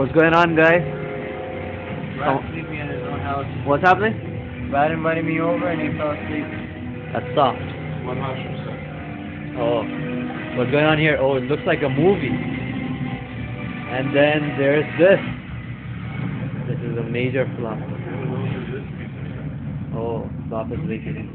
What's going on, guys? Brad sleeping in his own house. What's happening? Brad invited me over and he fell asleep. That's soft. One hundred. Oh. What's going on here? Oh, it looks like a movie. And then there's this. This is a major flop. Oh, flop is leaking.